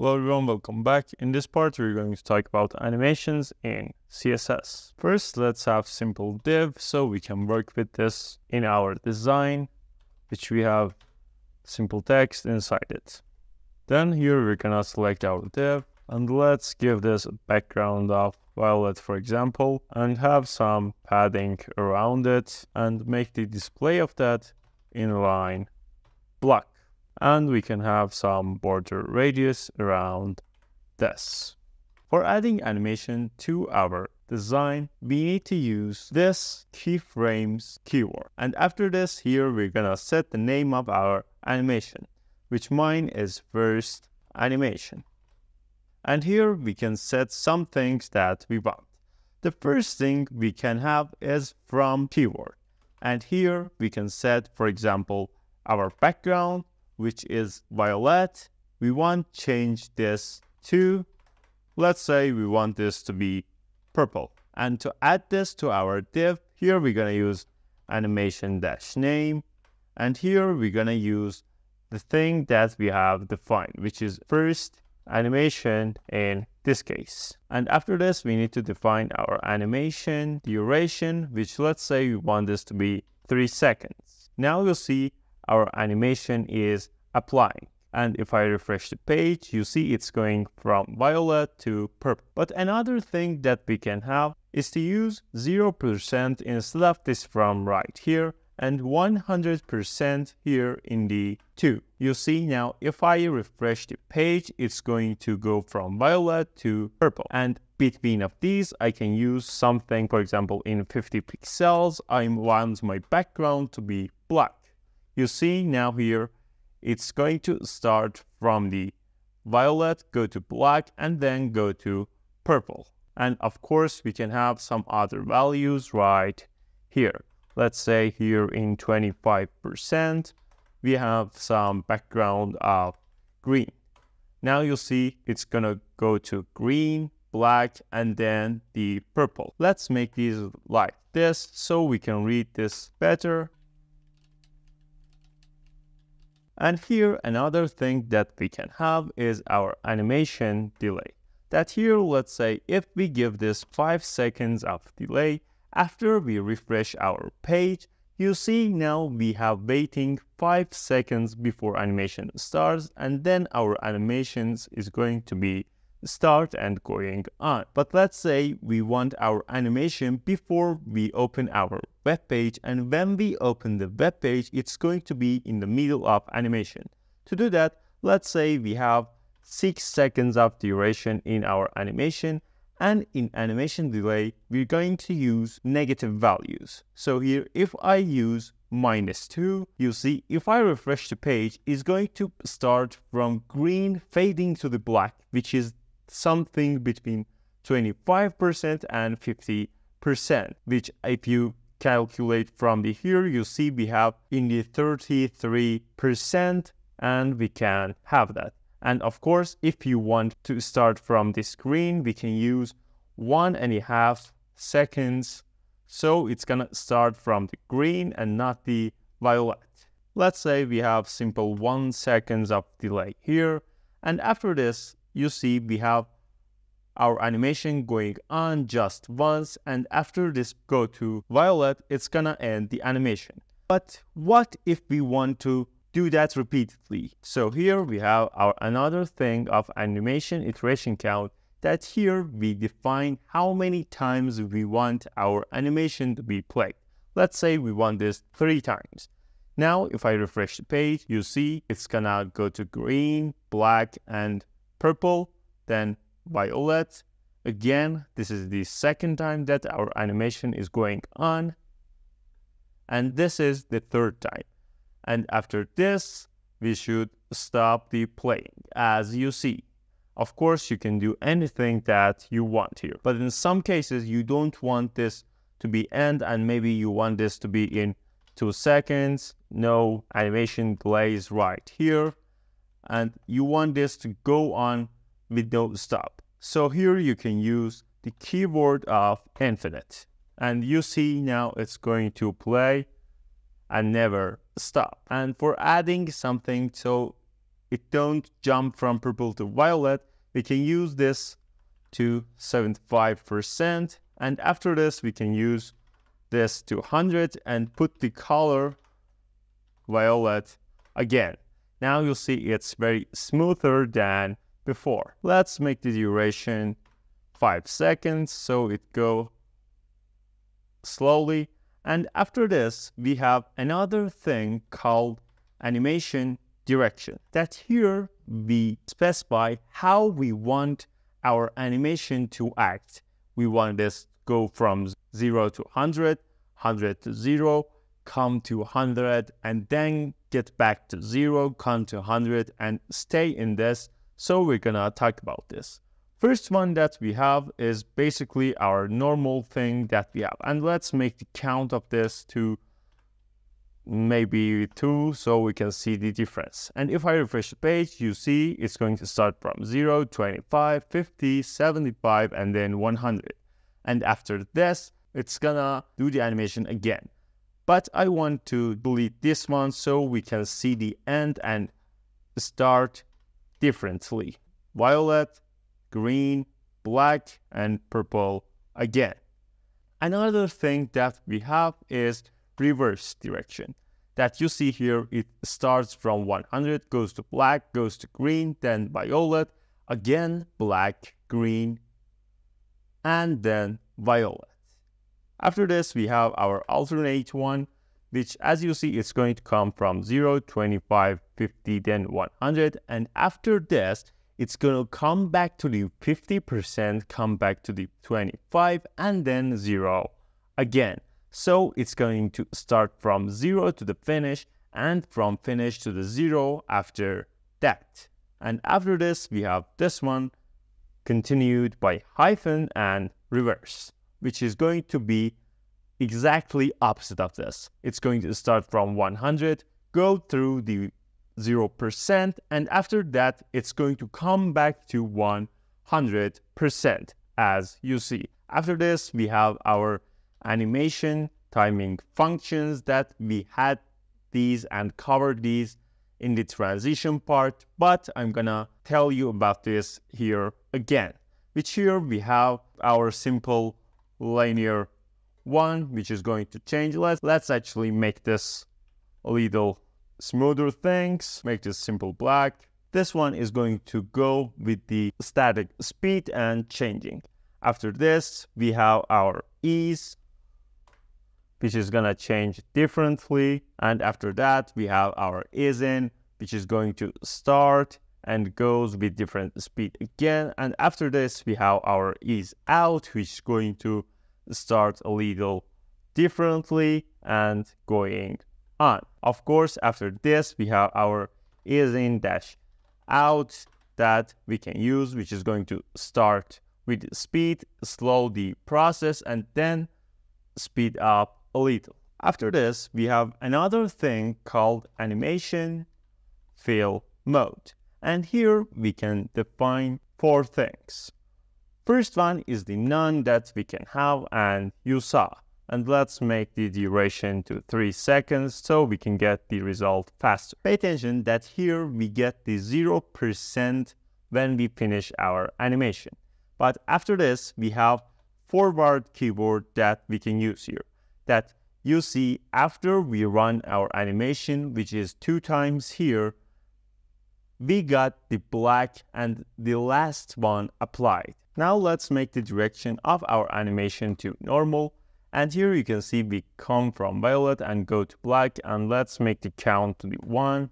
Hello everyone, welcome back. In this part, we're going to talk about animations in CSS. First, let's have simple div so we can work with this in our design, which we have simple text inside it. Then here we're gonna select our div and let's give this a background of violet, for example, and have some padding around it and make the display of that inline block and we can have some border radius around this. For adding animation to our design, we need to use this keyframes keyword. And after this, here we're gonna set the name of our animation, which mine is first animation. And here we can set some things that we want. The first thing we can have is from keyword. And here we can set, for example, our background which is violet. We want change this to, let's say we want this to be purple. And to add this to our div, here we're gonna use animation dash name. And here we're gonna use the thing that we have defined, which is first animation in this case. And after this, we need to define our animation duration, which let's say we want this to be three seconds. Now you'll see our animation is applying. And if I refresh the page, you see it's going from violet to purple. But another thing that we can have is to use 0% instead of this from right here and 100% here in the 2. You see now if I refresh the page, it's going to go from violet to purple. And between of these, I can use something, for example, in 50 pixels, I want my background to be black. You see now here, it's going to start from the violet, go to black, and then go to purple. And of course, we can have some other values right here. Let's say here in 25%, we have some background of green. Now you'll see it's gonna go to green, black, and then the purple. Let's make these like this so we can read this better. And here another thing that we can have is our animation delay. That here, let's say if we give this 5 seconds of delay, after we refresh our page, you see now we have waiting 5 seconds before animation starts and then our animations is going to be start and going on. But let's say we want our animation before we open our web page and when we open the web page it's going to be in the middle of animation. To do that, let's say we have 6 seconds of duration in our animation and in animation delay we're going to use negative values. So here if I use minus 2, you see if I refresh the page, it's going to start from green fading to the black, which is something between 25% and 50%, which if you calculate from the here, you see we have in the 33% and we can have that. And of course, if you want to start from the green, we can use one and a half seconds. So it's gonna start from the green and not the violet. Let's say we have simple one seconds of delay here. And after this, you see we have our animation going on just once and after this go to violet, it's gonna end the animation. But what if we want to do that repeatedly? So here we have our another thing of animation iteration count that here we define how many times we want our animation to be played. Let's say we want this three times. Now, if I refresh the page, you see it's gonna go to green, black, and purple, then violet. Again, this is the second time that our animation is going on. And this is the third time. And after this, we should stop the playing, as you see. Of course, you can do anything that you want here. But in some cases, you don't want this to be end and maybe you want this to be in two seconds. No animation delays right here. And you want this to go on with no stop. So here you can use the keyword of infinite. And you see now it's going to play and never stop. And for adding something, so it don't jump from purple to violet, we can use this to 75%. And after this, we can use this to 100 and put the color violet again. Now you'll see it's very smoother than before. Let's make the duration 5 seconds so it go slowly. And after this, we have another thing called animation direction. That here we specify how we want our animation to act. We want this go from 0 to 100, 100 to 0, come to 100, and then get back to 0, come to 100, and stay in this. So we're gonna talk about this. First one that we have is basically our normal thing that we have. And let's make the count of this to maybe 2 so we can see the difference. And if I refresh the page, you see it's going to start from 0, 25, 50, 75, and then 100. And after this, it's gonna do the animation again. But I want to delete this one so we can see the end and start differently. Violet, green, black, and purple again. Another thing that we have is reverse direction. That you see here, it starts from 100, goes to black, goes to green, then violet, again black, green, and then violet. After this, we have our alternate one, which as you see, it's going to come from 0, 25, 50, then 100. And after this, it's going to come back to the 50%, come back to the 25, and then 0 again. So it's going to start from 0 to the finish, and from finish to the 0 after that. And after this, we have this one, continued by hyphen and reverse, which is going to be exactly opposite of this. It's going to start from 100, go through the 0%, and after that, it's going to come back to 100%, as you see. After this, we have our animation timing functions that we had these and covered these in the transition part, but I'm gonna tell you about this here again, which here we have our simple linear one, which is going to change. Let's, let's actually make this a little smoother things, make this simple black. This one is going to go with the static speed and changing. After this, we have our ease, which is gonna change differently. And after that, we have our ease in, which is going to start and goes with different speed again. And after this, we have our ease out, which is going to start a little differently and going on. Of course, after this, we have our ease in dash out that we can use, which is going to start with speed, slow the process, and then speed up a little. After this, we have another thing called animation fill mode. And here we can define four things. First one is the none that we can have and you saw. And let's make the duration to 3 seconds so we can get the result faster. Pay attention that here we get the 0% when we finish our animation. But after this, we have forward keyword that we can use here. That you see after we run our animation, which is two times here, we got the black and the last one applied. Now let's make the direction of our animation to normal. And here you can see we come from violet and go to black and let's make the count to the one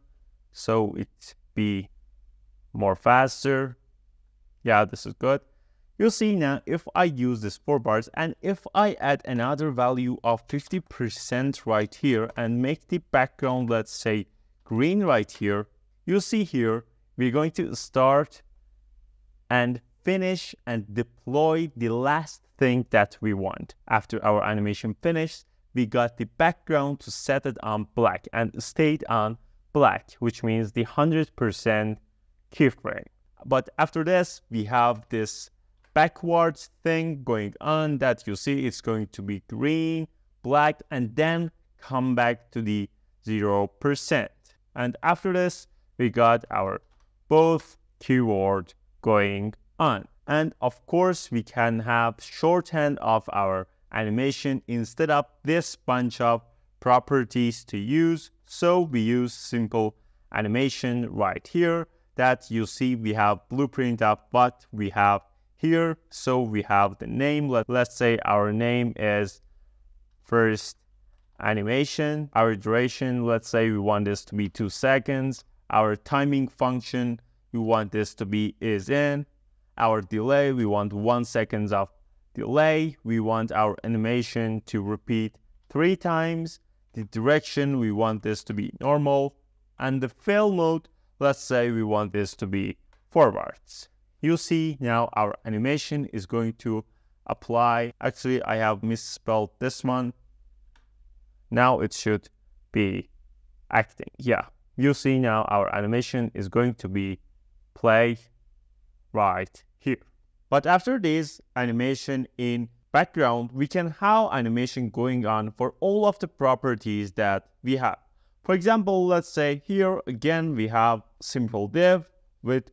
so it be more faster. Yeah, this is good. You'll see now if I use this forwards and if I add another value of 50% right here and make the background, let's say green right here, you'll see here, we're going to start and finish and deploy the last thing that we want. After our animation finished, we got the background to set it on black and stayed on black, which means the 100% keyframe. But after this, we have this backwards thing going on that you see it's going to be green, black, and then come back to the 0%. And after this, we got our both keyword going on. And of course, we can have shorthand of our animation instead of this bunch of properties to use. So we use simple animation right here that you see we have blueprint of what we have here. So we have the name. Let, let's say our name is first animation. Our duration, let's say we want this to be two seconds. Our timing function, we want this to be ease in. Our delay, we want one seconds of delay. We want our animation to repeat three times. The direction, we want this to be normal. And the fill mode, let's say we want this to be forwards. You see now our animation is going to apply. Actually, I have misspelled this one. Now it should be acting. Yeah, you see now our animation is going to be play right here. But after this animation in background, we can have animation going on for all of the properties that we have. For example, let's say here again we have simple div with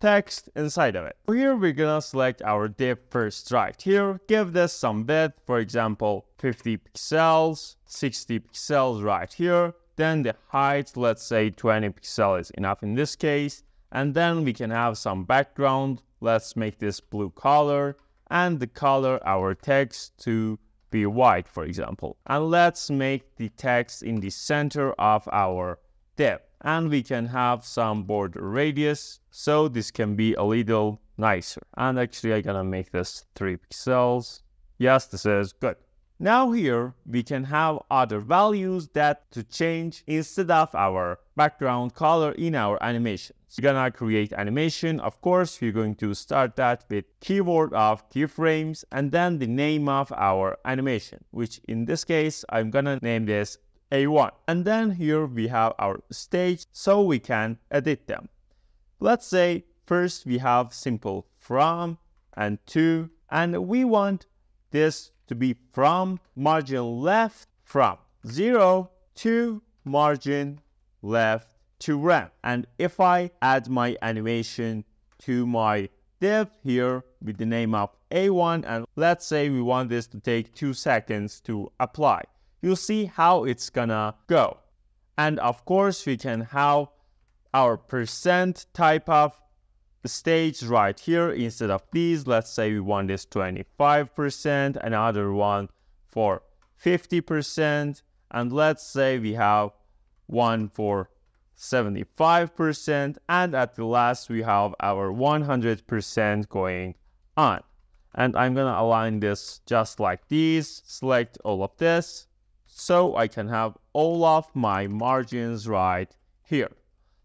text inside of it. Here we're gonna select our div first right here, give this some width, for example 50 pixels, 60 pixels right here, then the height, let's say 20 pixels is enough in this case, and then we can have some background, let's make this blue color, and the color our text to be white, for example. And let's make the text in the center of our div. And we can have some border radius, so this can be a little nicer. And actually, I'm gonna make this 3 pixels. Yes, this is good. Now here, we can have other values that to change instead of our background color in our animation. So you're gonna create animation. Of course, we're going to start that with keyword of keyframes and then the name of our animation, which in this case, I'm gonna name this A1. And then here we have our stage so we can edit them. Let's say first we have simple from and to, and we want this to be from margin left from 0 to margin left to ramp. And if I add my animation to my div here with the name of A1 and let's say we want this to take 2 seconds to apply. You'll see how it's gonna go. And of course we can have our percent type of stage right here instead of these let's say we want this 25% another one for 50% and let's say we have one for 75% and at the last we have our 100% going on and I'm gonna align this just like these select all of this so I can have all of my margins right here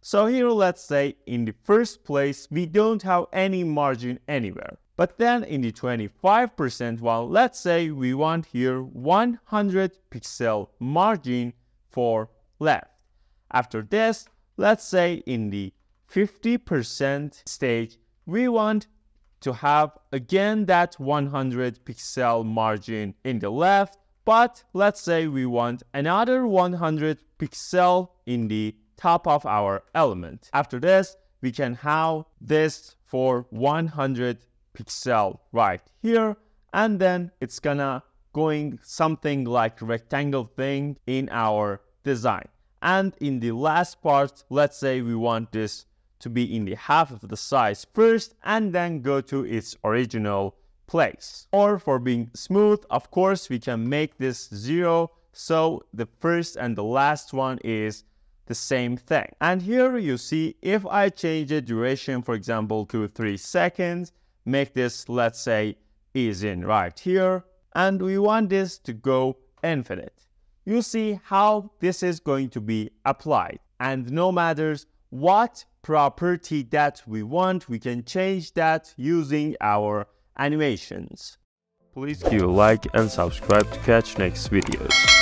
so here let's say in the first place we don't have any margin anywhere. But then in the 25% one, let's say we want here 100 pixel margin for left. After this, let's say in the 50% stage, we want to have again that 100 pixel margin in the left, but let's say we want another 100 pixel in the top of our element. After this, we can have this for 100 pixel right here, and then it's gonna going something like rectangle thing in our design. And in the last part, let's say we want this to be in the half of the size first and then go to its original place. Or for being smooth, of course, we can make this zero. So the first and the last one is the same thing. And here you see if I change the duration, for example, to 3 seconds, make this, let's say, ease in right here, and we want this to go infinite. You see how this is going to be applied. And no matters what property that we want, we can change that using our animations. Please give a like and subscribe to catch next videos.